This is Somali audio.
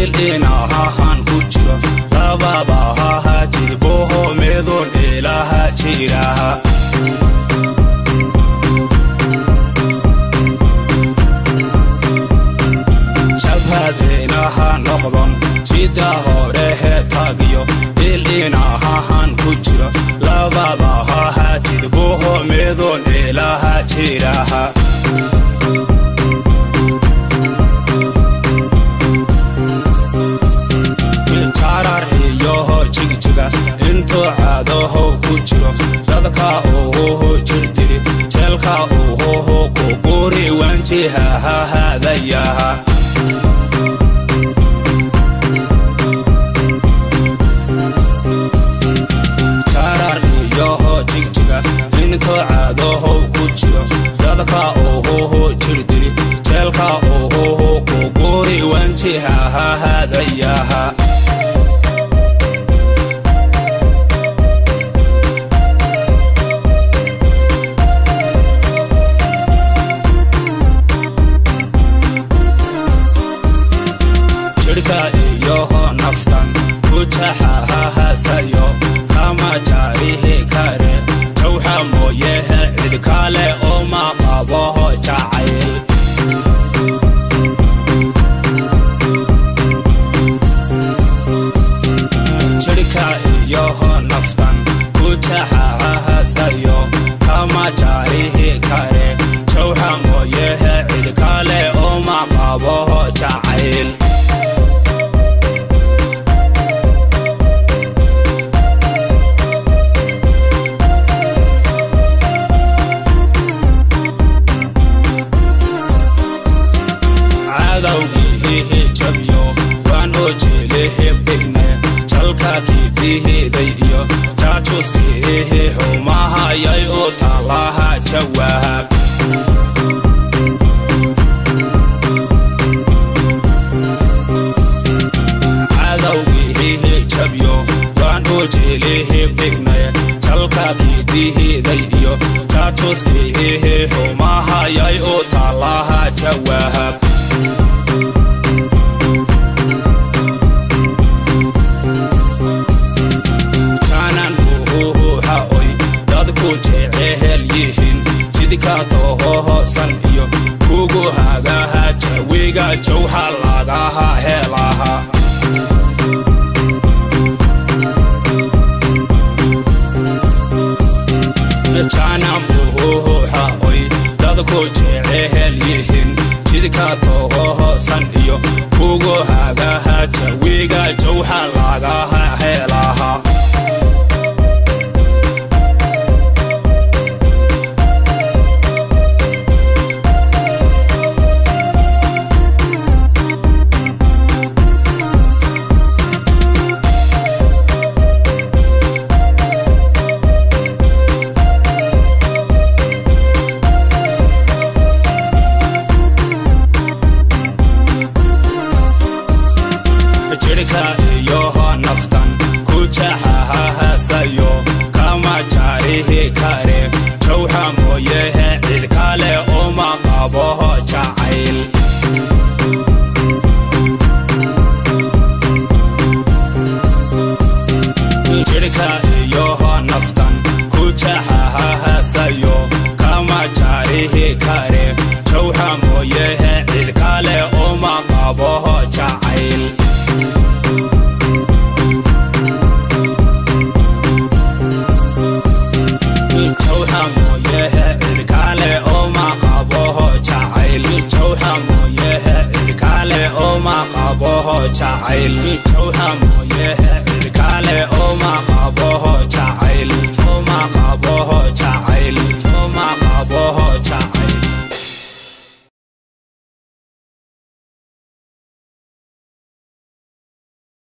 ilinahahan ku jiro lababahaha jidboho meedoon eelaha jiraha jabhadeenaha noqdon jida horehe tagiyo ilinahahan ku jiro lababahaha jidboho meedoon eelaha jiraha jeelka uhuhu kuguri wanjihahahadayaha cid kale oo ma qaboho jacayl jidhka iyoho naftan ku jaxahahasayo kama jaarihi kare jawxa mooyehe cid kale oo ma qaboho jacayl cadowgihihi jabyo waan oo jeelehe begne jalka kiidihiday iyo jaajuskihihi xumahayay oo taalaha jawaab jaanan uhuha oy dadku jecehel yihiin jidka tohohosan iyo kugu hagaha jawiga jawha lagaha dadku jecehel yihiin jidka iyo. Kugu hagaha jawiga jawha lagaha hooye xilkale uma qabo jacayl maqabo jacayl jawhamo yehe cirkale oo maqabo jacayl oo maqabo jacayl oo